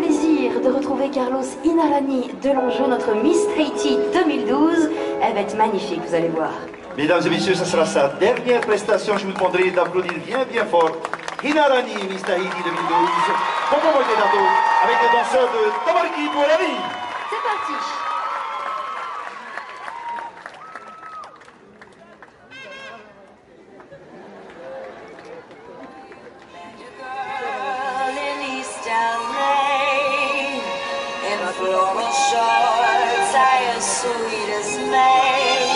plaisir de retrouver Carlos Inarani de l'enjeu, notre Miss Haiti 2012. Elle va être magnifique, vous allez voir. Mesdames et messieurs, ce sera sa dernière prestation. Je vous demanderai d'applaudir bien, bien fort. Hinarani, Miss Tahiti 2012. Bon avec les danseurs de Tabarki pour la vie. C'est parti. As sweet as May.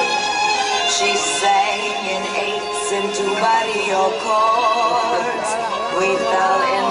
She sang in eights and two body chords. We fell in